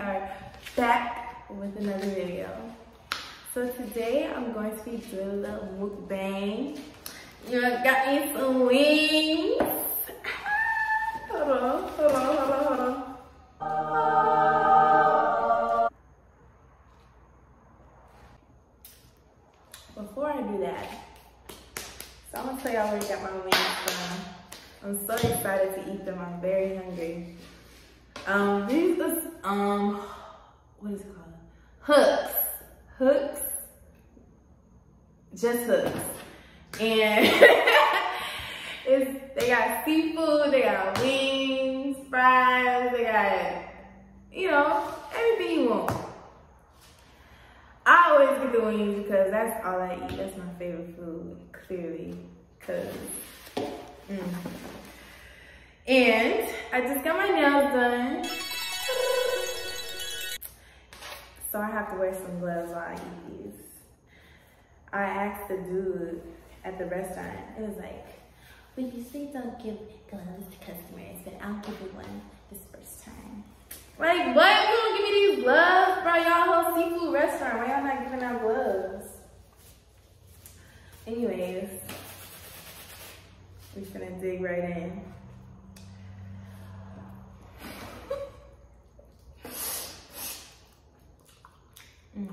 are back with another video. So today I'm going to be doing the mukbang. You got me some wings. hold on, hold on, hold on, hold on. Before I do that, so I'm gonna tell y'all where I got my wings from. I'm so excited to eat them. I'm very hungry. Um, these is um, what is it called? Hooks, hooks, just hooks, and it's they got seafood, they got wings, fries, they got you know everything you want. I always get the wings because that's all I eat. That's my favorite food, clearly. Cause, mm. And I just got my nails done. So I have to wear some gloves while I eat these. I asked the dude at the restaurant, it was like, you say don't give gloves to customers, but I'll give you one this first time. Like, what? You don't give me these gloves? Bro, y'all whole seafood restaurant. Why y'all not giving out gloves? Anyways, we finna dig right in. Mm.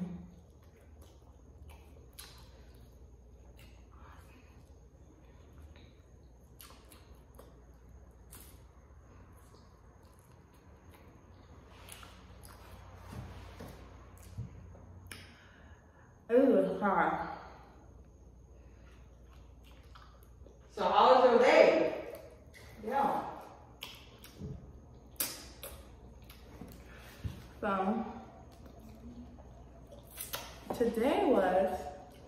It was. So how was your day? Yeah. So, today was,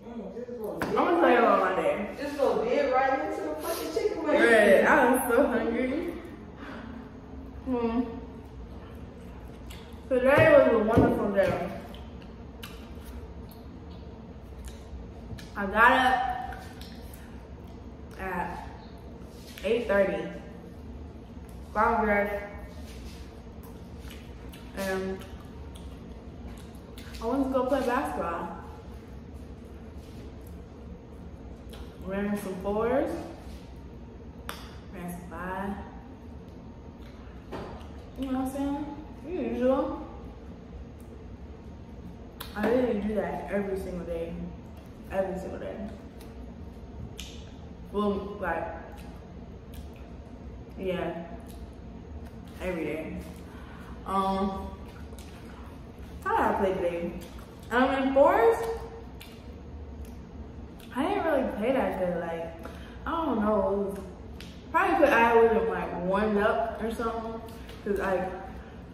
Mm, I'm gonna tell you about my day. Just go dig right into the fucking chicken wing. Right, I was so hungry. Hmm. Today was a wonderful day. I got up at 8.30. Got dressed. And I want to go play basketball. Ran some fours. Ran some five. You know what I'm saying? Usual. I didn't do that every single day. Every single day. Well, like, yeah, every day. Um, play today? Um, in fours, I didn't really play that good. Like, I don't know. Probably because I wasn't like warmed up or something. Cause like,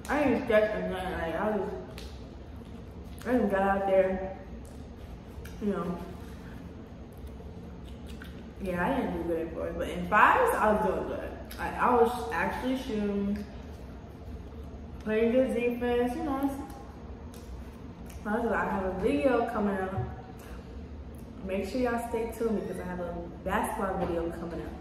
I didn't stretch or nothing. Like, I was, I just got out there, you know. Yeah, I didn't do good in fours, but in fives, I was doing good. Like, I was actually shooting, playing good defense, you know. Also, I have a video coming up. Make sure y'all stay tuned because I have a basketball video coming up.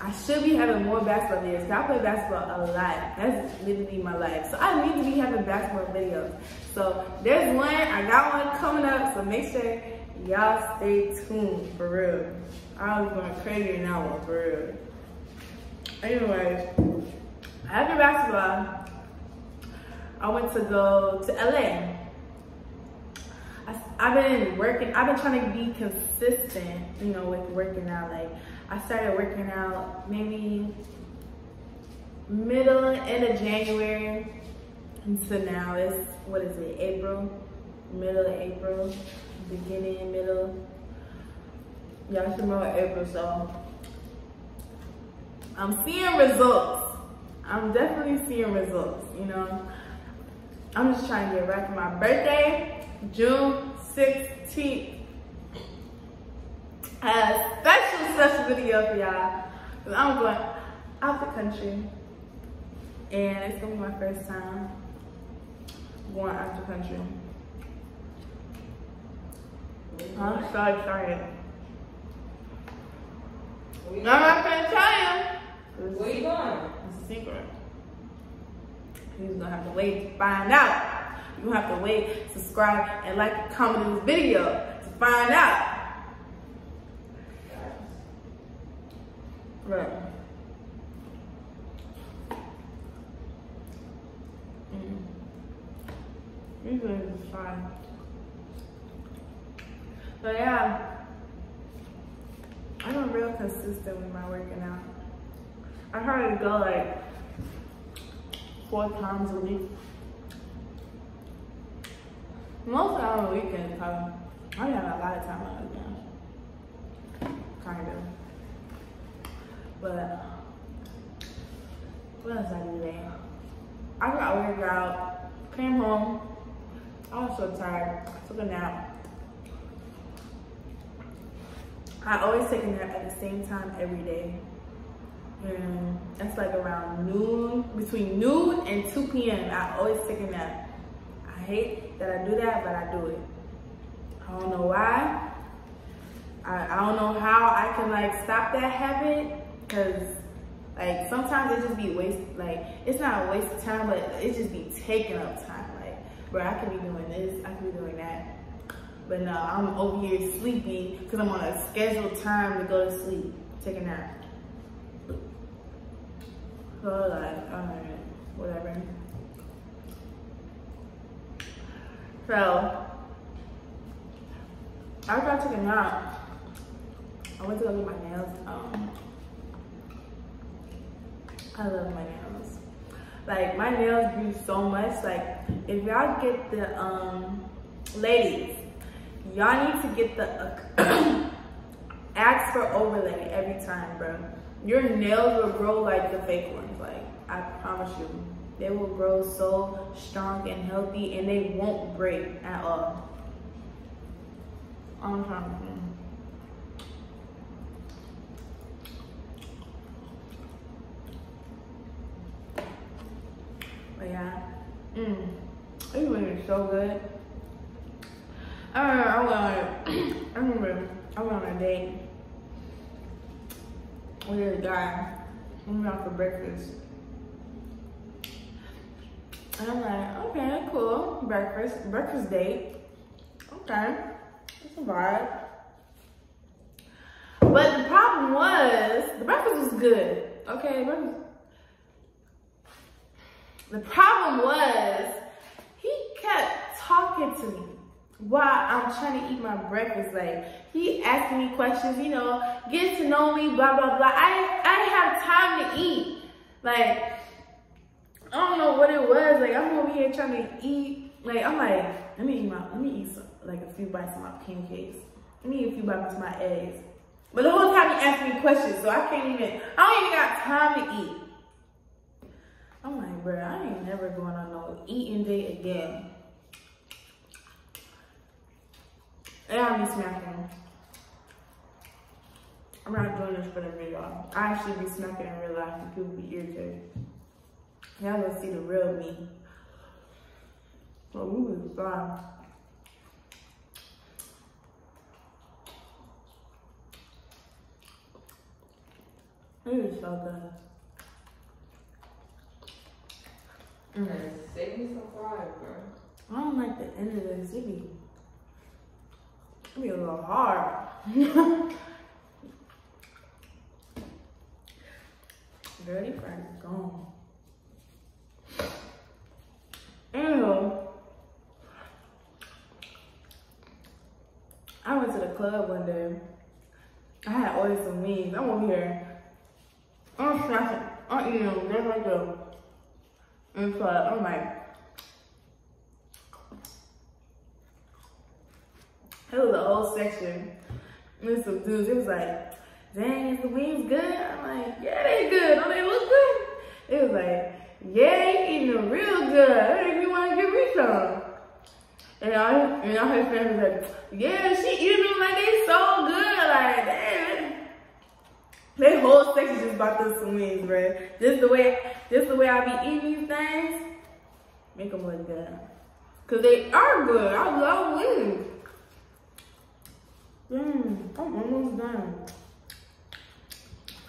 I should be having more basketball videos. I play basketball a lot. That's literally my life. So I need to be having basketball videos. So there's one, I got one coming up. So make sure y'all stay tuned for real. I was going crazy in that one for real. Anyways, after basketball, I went to go to LA. I've been working, I've been trying to be consistent, you know, with working out. Like, I started working out maybe middle, end of January. And so now it's, what is it, April? Middle of April, beginning, middle. Y'all should know April, so I'm seeing results. I'm definitely seeing results, you know. I'm just trying to get right for my birthday, June 16th. I have a special, special video for y'all. Cause I'm going out the country. And it's gonna be my first time going out the country. I'm so excited. I'm not gonna tell you. Where you going? It's a secret. You're gonna have to wait to find out. You have to wait, subscribe, and like comment in this video to find out. Right. Mm. Usually it's fine. But yeah, I'm real consistent with my working out. I try to go like four times a week. Most on the weekend because I have a lot of time on the weekend. Kind of. But uh, what else I do today? I got work out, came home, I was so tired, took a nap. I always take a nap at the same time every day. And that's like around noon, between noon and 2 p.m. I always take a nap. I hate that I do that, but I do it. I don't know why. I, I don't know how I can like stop that habit because like sometimes it just be waste, like it's not a waste of time, but it just be taking up time. Like, bro, I could be doing this, I could be doing that. But no, I'm over here sleepy because I'm on a scheduled time to go to sleep, take a nap. So like, alright, whatever. So, after I took a nap, I went to go get my nails. Um, I love my nails. Like my nails grew so much. Like if y'all get the um, ladies, y'all need to get the uh, ask for overlay every time, bro. Your nails will grow like the fake ones. Like I promise you, they will grow so strong and healthy, and they won't break at all. I'm trying to. But yeah, mm, it was so good. I I went on, I remember I went on a date with a guy. We went out for breakfast. And I'm like, okay, cool. Breakfast, breakfast date. Okay, it's a vibe. But the problem was, the breakfast was good. Okay, breakfast. The problem was, he kept talking to me while I'm trying to eat my breakfast. Like he asking me questions, you know, get to know me, blah blah blah. I I didn't have time to eat. Like I don't know what it was. Like I'm over here trying to eat. Like I'm like, let me eat my let me eat some, like a few bites of my pancakes. Let me eat a few bites of my eggs. But the whole time he asking me questions, so I can't even. I don't even got time to eat. I'm like, bro, I ain't never going on no eating date again. And I'll be smacking. I'm not doing this for the video. I actually be smacking in real life and people be irritated. Y'all gonna see the real me. But we was fine. It is so good. Mm. Save me some fries, bro. I don't like the end of this. It be, it be a little hard. Dirty fries gone. Anywho, I went to the club one day. I had ordered some wings. I'm over here. I'm snatching. I'm eating them just like them. And I'm like, it was a whole section. And some dudes, it was like, dang, is the wings good? I'm like, yeah, they good. Don't they look good? It was like, yeah, you eating them real good. Hey, you want to give me some? And I, and I heard friends like, yeah, she eating them like they so good. Like, damn. That whole section just about those wings, bro. Just the way, just the way I be eating these things, make them look good. Cause they are good. I love wings. Damn, I'm almost done.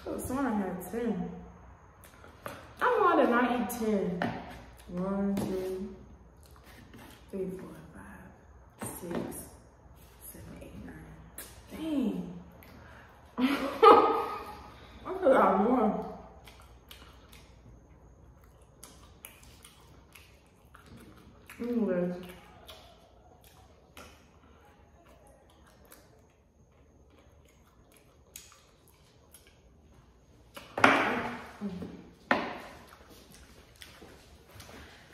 Oh, someone I had 10. I'm on to not eat 10. One, two, three, four, six, seven, eight, nine. Dang. I could have more. Anyways.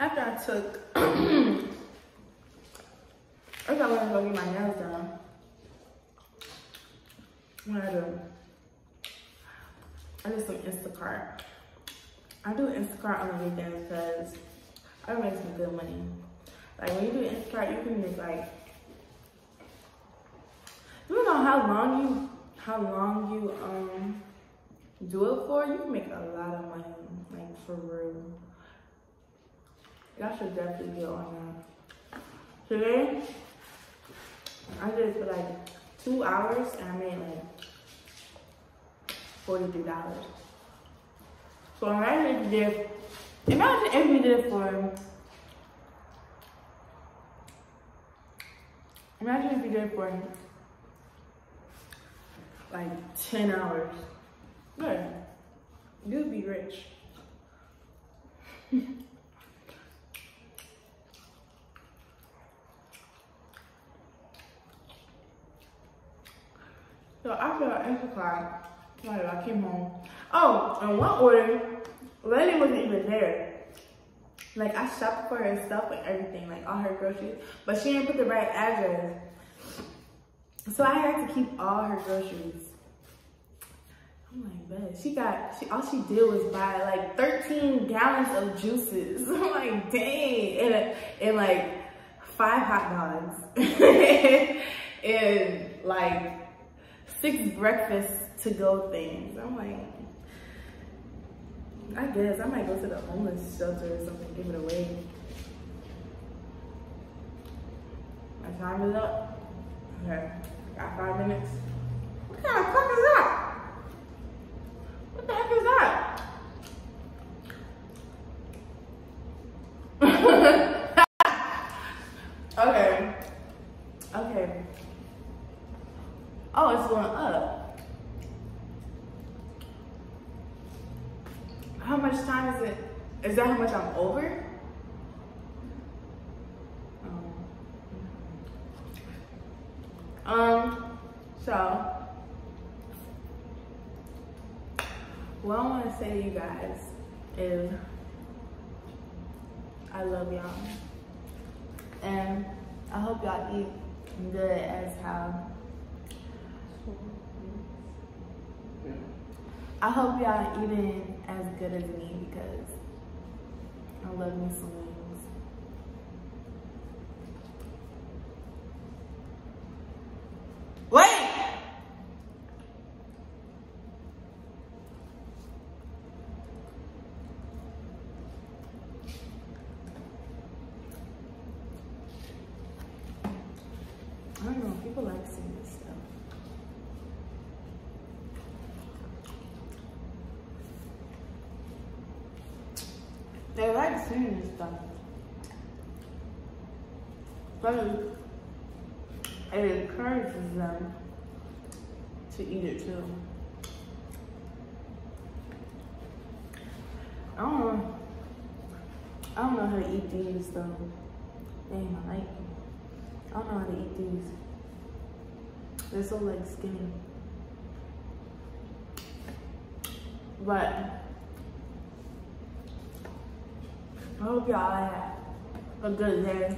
After I took, I I go get my nails done. I had to, I did some Instacart. I do Instacart on the weekends because I make some good money. Like when you do Instacart, you can make like, you know how long you, how long you um do it for, you can make a lot of money, like for real. Y'all should definitely get on that. Today, I did it for like two hours and I made like $43. So imagine if you did, imagine if you did it for, imagine if you did it for like 10 hours. Good. You'd be rich. So after I Instacart, like I came home. Oh, and one order, lady wasn't even there. Like I shopped for her stuff and everything, like all her groceries, but she didn't put the right address. So I had to keep all her groceries. I'm like, bet she got. She all she did was buy like 13 gallons of juices. I'm like, dang, and and like five hot dogs and like six breakfast to go things. I'm like, I guess I might go to the homeless shelter or something, give it away. My time is up. Okay, got five minutes. What kind of fuck is that? What the heck is that? okay. Okay. Oh, it's going up. How much time is it? Is that how much I'm over? Um, um so, what I want to say to you guys is I love y'all. And I hope y'all eat good as how I hope y'all eating as good as me because I love me some wings. Wait! I don't know, people like seeing this stuff. They like seeing this stuff. But it, encourages them to eat it too. I don't know. I don't know how to eat these though. Damn, I like them. I don't know how to eat these. They're so like skinny. But I hope y'all have a good day.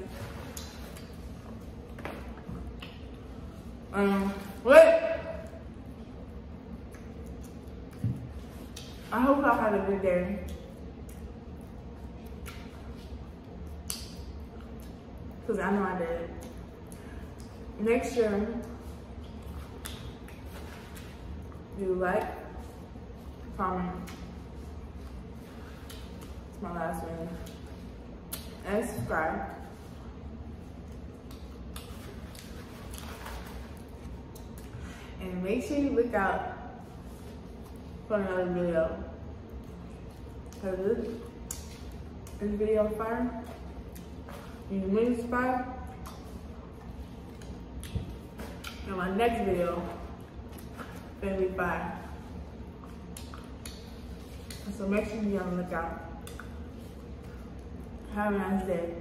Um, wait. I hope y'all have a good day. Cause I know I did. Next year, you like, comment my last one. And subscribe. And make sure you look out for another video. Cause this, this video fire. You may subscribe. And my next video, gonna be fire. So make sure you be on the lookout. Have a nice day.